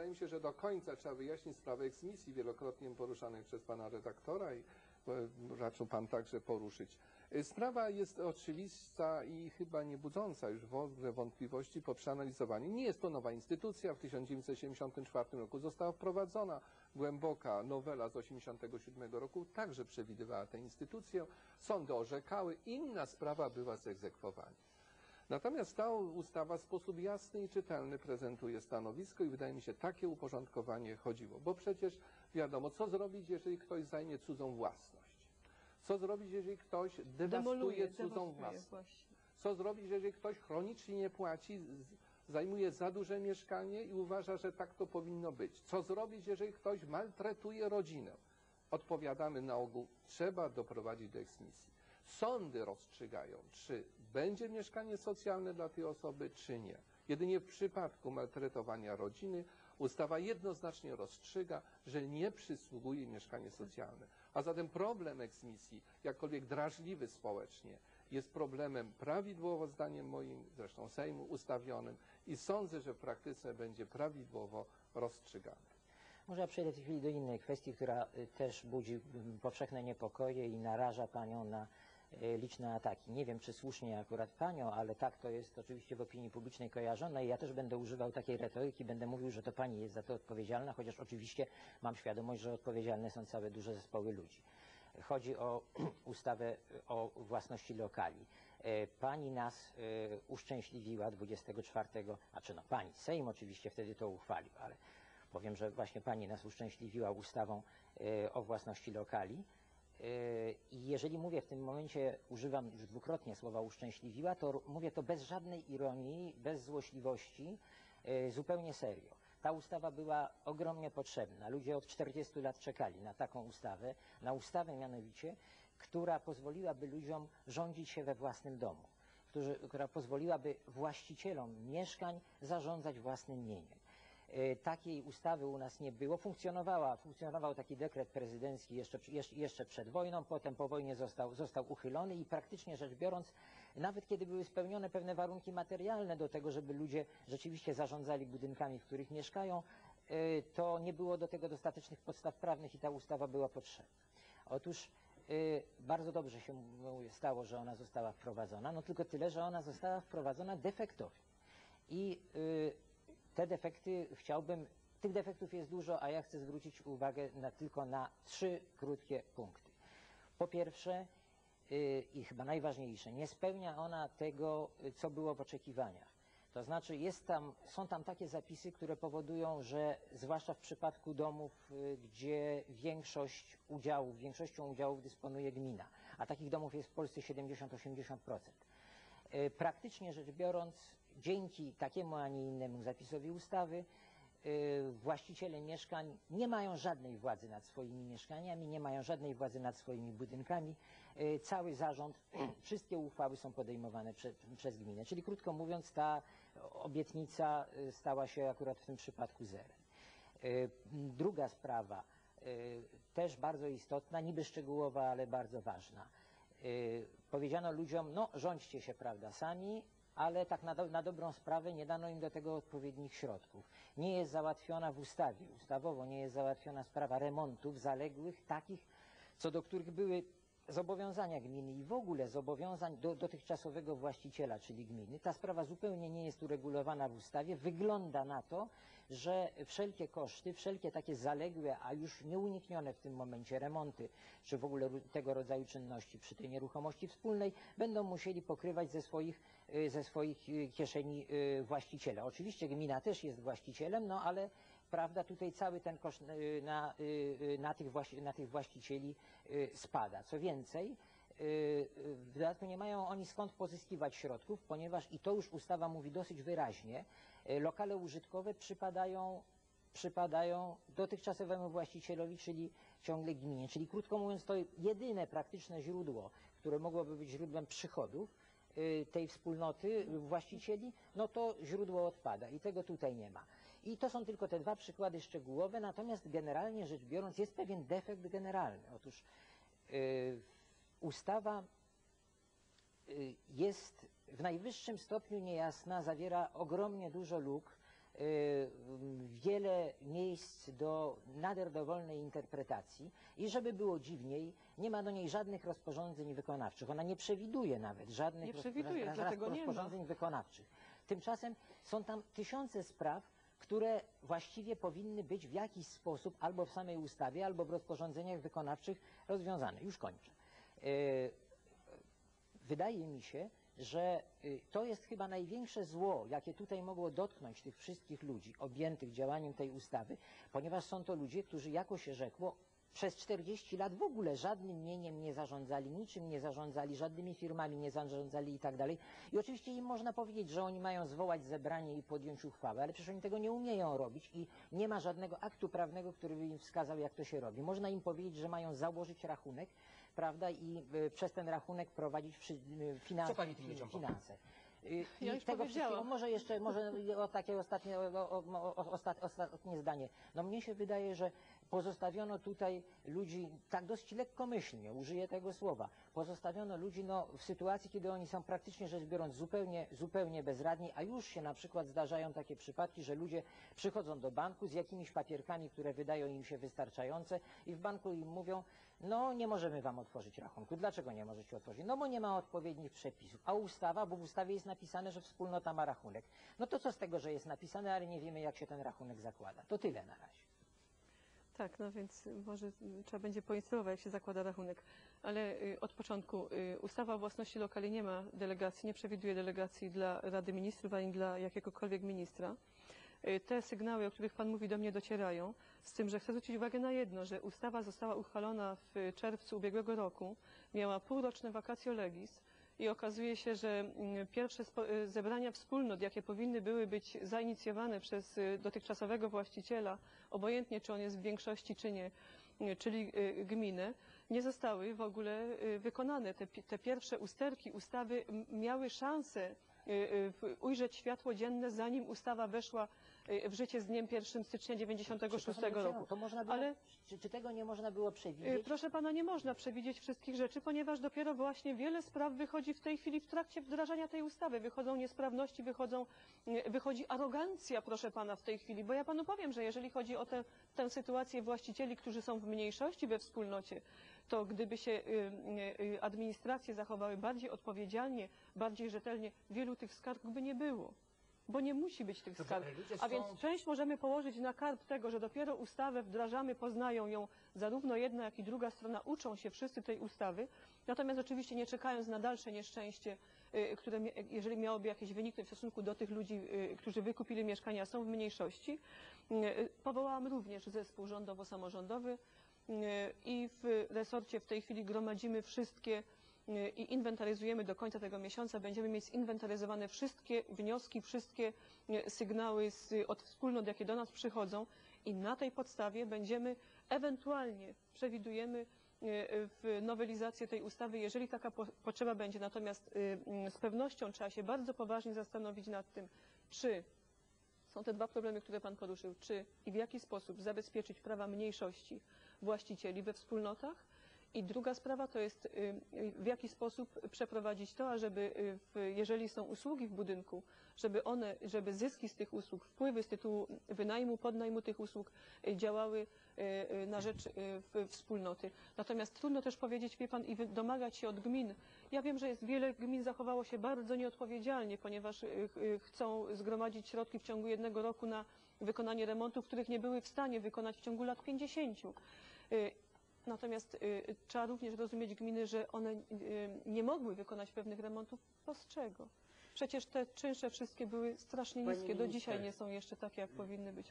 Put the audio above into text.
wydaje mi się, że do końca trzeba wyjaśnić sprawę eksmisji wielokrotnie poruszanej przez pana redaktora i e, raczył pan także poruszyć. E, Sprawa jest oczywista i chyba nie budząca już w ogóle wątpliwości po przeanalizowaniu. Nie jest to nowa instytucja. W 1974 roku została wprowadzona głęboka nowela z 1987 roku, także przewidywała tę instytucję. Sądy orzekały. Inna sprawa była z egzekwowaniem. Natomiast ta ustawa w sposób jasny i czytelny prezentuje stanowisko i wydaje mi się, takie uporządkowanie chodziło. Bo przecież wiadomo, co zrobić, jeżeli ktoś zajmie cudzą własność. Co zrobić, jeżeli ktoś dewastuje Demoluje, cudzą własność. właśnie. Co zrobić, jeżeli ktoś chronicznie nie płaci, zajmuje za duże mieszkanie i uważa, że tak to powinno być? Co zrobić, jeżeli ktoś maltretuje rodzinę? Odpowiadamy na ogół, trzeba doprowadzić do eksmisji. Sądy rozstrzygają, czy będzie mieszkanie socjalne dla tej osoby, czy nie. Jedynie w przypadku maltretowania rodziny ustawa jednoznacznie rozstrzyga, że nie przysługuje mieszkanie socjalne. A zatem problem eksmisji, jakkolwiek drażliwy społecznie, jest problemem prawidłowo, zdaniem moim, zresztą Sejmu, ustawionym i sądzę, że w praktyce będzie prawidłowo rozstrzygany. Może ja przejdę w tej chwili do innej kwestii, która y, też budzi mm, powszechne niepokoje i naraża Panią na y, liczne ataki. Nie wiem, czy słusznie akurat Panią, ale tak to jest oczywiście w opinii publicznej kojarzone i ja też będę używał takiej retoryki, będę mówił, że to Pani jest za to odpowiedzialna, chociaż oczywiście mam świadomość, że odpowiedzialne są całe duże zespoły ludzi. Chodzi o ustawę o własności lokali. E, Pani nas y, uszczęśliwiła 24, a czy no Pani, Sejm oczywiście wtedy to uchwalił, ale Powiem, że właśnie Pani nas uszczęśliwiła ustawą e, o własności lokali. E, I jeżeli mówię w tym momencie, używam już dwukrotnie słowa uszczęśliwiła, to mówię to bez żadnej ironii, bez złośliwości, e, zupełnie serio. Ta ustawa była ogromnie potrzebna. Ludzie od 40 lat czekali na taką ustawę, na ustawę mianowicie, która pozwoliłaby ludziom rządzić się we własnym domu, która pozwoliłaby właścicielom mieszkań zarządzać własnym mieniem. E, Takiej ustawy u nas nie było. Funkcjonowała, funkcjonował taki dekret prezydencki jeszcze, jeszcze, przed wojną, potem po wojnie został, został uchylony i praktycznie rzecz biorąc, nawet kiedy były spełnione pewne warunki materialne do tego, żeby ludzie rzeczywiście zarządzali budynkami, w których mieszkają, e, to nie było do tego dostatecznych podstaw prawnych i ta ustawa była potrzebna. Otóż y, bardzo dobrze się stało, że ona została wprowadzona, no tylko tyle, że ona została wprowadzona defektownie. I te defekty chciałbym, tych defektów jest dużo, a ja chcę zwrócić uwagę na, tylko na trzy krótkie punkty. Po pierwsze, y, i chyba najważniejsze, nie spełnia ona tego, co było w oczekiwaniach. To znaczy tam, są tam takie zapisy, które powodują, że zwłaszcza w przypadku domów, y, gdzie większość udziałów, większością udziałów dysponuje gmina, a takich domów jest w Polsce 70-80%. Y, Praktycznie rzecz biorąc, dzięki takiemu, a nie innemu zapisowi ustawy, y, właściciele mieszkań nie mają żadnej władzy nad swoimi mieszkaniami, nie mają żadnej władzy nad swoimi budynkami. Y, Cały zarząd, wszystkie uchwały są podejmowane prze, przez gminę. Czyli krótko mówiąc, ta obietnica y, stała się akurat w tym przypadku zerem. Druga sprawa, też bardzo istotna, niby szczegółowa, ale bardzo ważna. Powiedziano ludziom, no rządźcie się, prawda, sami, ale tak na, do, na dobrą sprawę nie dano im do tego odpowiednich środków. Nie jest załatwiona w ustawie, ustawowo nie jest załatwiona sprawa remontów zaległych, takich, co do których były zobowiązania gminy i w ogóle zobowiązań do dotychczasowego właściciela, czyli gminy. Ta sprawa zupełnie nie jest uregulowana w ustawie. Wygląda na to, że wszelkie koszty, wszelkie takie zaległe, a już nieuniknione w tym momencie remonty, czy w ogóle tego rodzaju czynności przy tej nieruchomości wspólnej, będą musieli pokrywać ze swoich, y, ze swoich y, kieszeni y, właściciele. Oczywiście gmina też jest właścicielem, no ale prawda, tutaj cały ten koszt y, na, y, y, na, tych, właści- na tych właścicieli spada. Co więcej, w dodatku nie mają oni skąd pozyskiwać środków, ponieważ, i to już ustawa mówi dosyć wyraźnie, lokale użytkowe przypadają przypadają dotychczasowemu właścicielowi, czyli ciągle gminie. Czyli krótko mówiąc, to jedyne praktyczne źródło, które mogłoby być źródłem przychodów tej wspólnoty właścicieli, no to źródło odpada i tego tutaj nie ma. I to są tylko te dwa przykłady szczegółowe, natomiast generalnie rzecz biorąc jest pewien defekt generalny. Otóż y, ustawa y, jest w najwyższym stopniu niejasna, zawiera ogromnie dużo luk, y, wiele miejsc do nader dowolnej interpretacji i żeby było dziwniej, nie ma do niej żadnych rozporządzeń wykonawczych. Ona nie przewiduje nawet żadnych Nie przewiduje, roz- rozporządzeń wykonawczych. Tymczasem są tam tysiące spraw, które właściwie powinny być w jakiś sposób albo w samej ustawie, albo w rozporządzeniach wykonawczych rozwiązane. Już kończę. Y, Wydaje mi się, że y, to jest chyba największe zło, jakie tutaj mogło dotknąć tych wszystkich ludzi objętych działaniem tej ustawy, ponieważ są to ludzie, którzy, jako się rzekło, przez 40 lat w ogóle żadnym mieniem nie zarządzali, niczym nie zarządzali, żadnymi firmami nie zarządzali i tak dalej. I oczywiście im można powiedzieć, że oni mają zwołać zebranie i podjąć uchwałę, ale przecież oni tego nie umieją robić i nie ma żadnego aktu prawnego, który by im wskazał, jak to się robi. Można im powiedzieć, że mają założyć rachunek, prawda, i y, przez ten rachunek prowadzić przy, y, finan- Co pani tym ludziom finanse. Y, Ja I już tego powiedziałam. wszystkiego, może jeszcze, może o takie ostatnie, o, o, o, o, ostat- ostatnie zdanie. No mnie się wydaje, że pozostawiono tutaj ludzi tak dość lekkomyślnie, użyję tego słowa, pozostawiono ludzi no, w sytuacji, kiedy oni są praktycznie rzecz biorąc zupełnie, zupełnie bezradni, a już się na przykład zdarzają takie przypadki, że ludzie przychodzą do banku z jakimiś papierkami, które wydają im się wystarczające i w banku im mówią, no nie możemy wam otworzyć rachunku. Dlaczego nie możecie otworzyć? No bo nie ma odpowiednich przepisów. A ustawa, bo w ustawie jest napisane, że wspólnota ma rachunek. No to co z tego, że jest napisane, ale nie wiemy jak się ten rachunek zakłada. To tyle na razie. Tak, no więc może trzeba będzie poinstruować, jak się zakłada rachunek. Ale y, od początku y, ustawa o własności lokali nie ma delegacji, nie przewiduje delegacji dla Rady Ministrów ani dla jakiegokolwiek ministra. Y, Te sygnały, o których Pan mówi, do mnie docierają, z tym, że chcę zwrócić uwagę na jedno, że ustawa została uchwalona w czerwcu ubiegłego roku, miała półroczne vacatio legis i okazuje się, że mm, pierwsze y, zebrania wspólnot, jakie powinny były być zainicjowane przez y, dotychczasowego właściciela, obojętnie czy on jest w większości czy nie, y, czyli gminy, nie zostały w ogóle wykonane. Te, te pierwsze usterki ustawy miały szansę ujrzeć światło dzienne, zanim ustawa weszła w życie z dniem 1 stycznia 96 Przepraszam, roku. To można było, Ale- czy, czy tego nie można było Y, przewidzieć? Proszę pana, nie można przewidzieć wszystkich rzeczy, ponieważ dopiero właśnie wiele spraw wychodzi w tej chwili w trakcie wdrażania tej ustawy. Wychodzą niesprawności, wychodzą, y, wychodzi arogancja, proszę pana, w tej chwili. Bo ja panu powiem, że jeżeli chodzi o tę, tę sytuację właścicieli, którzy są w mniejszości we wspólnocie, to gdyby się y, y, y, administracje zachowały bardziej odpowiedzialnie, bardziej rzetelnie, wielu tych skarg by nie było. Bo nie musi być tych skarg. A więc część możemy położyć na karb tego, że dopiero ustawę wdrażamy, poznają ją zarówno jedna, jak i druga strona, uczą się wszyscy tej ustawy, natomiast oczywiście nie czekając na dalsze nieszczęście, y, które jeżeli miałoby jakieś wyniknąć w stosunku do tych ludzi, y, którzy wykupili mieszkania, są w mniejszości. Y, Powołałam również zespół rządowo-samorządowy i w resorcie w tej chwili gromadzimy wszystkie i inwentaryzujemy do końca tego miesiąca. Będziemy mieć zinwentaryzowane wszystkie wnioski, wszystkie y, sygnały z, od wspólnot, jakie do nas przychodzą i na tej podstawie będziemy ewentualnie przewidujemy y, w nowelizację tej ustawy, jeżeli taka po, potrzeba będzie. Natomiast y, mm, z pewnością trzeba się bardzo poważnie zastanowić nad tym, czy są te dwa problemy, które Pan poruszył, czy i w jaki sposób zabezpieczyć prawa mniejszości właścicieli we wspólnotach. I druga sprawa to jest, y, w jaki sposób przeprowadzić to, ażeby, y, w, jeżeli są usługi w budynku, żeby one, żeby zyski z tych usług, wpływy z tytułu wynajmu, podnajmu tych usług y, działały na rzecz wspólnoty. Natomiast trudno też powiedzieć, wie Pan, i domagać się od gmin. Ja wiem, że jest wiele gmin zachowało się bardzo nieodpowiedzialnie, ponieważ chcą zgromadzić środki w ciągu jednego roku na wykonanie remontów, których nie były w stanie wykonać w ciągu lat 50. Y, Natomiast y, trzeba również rozumieć gminy, że one y, nie mogły wykonać pewnych remontów. Bo z czego? Przecież te czynsze wszystkie były strasznie Pani niskie. Do minister. dzisiaj nie są jeszcze takie, jak powinny być.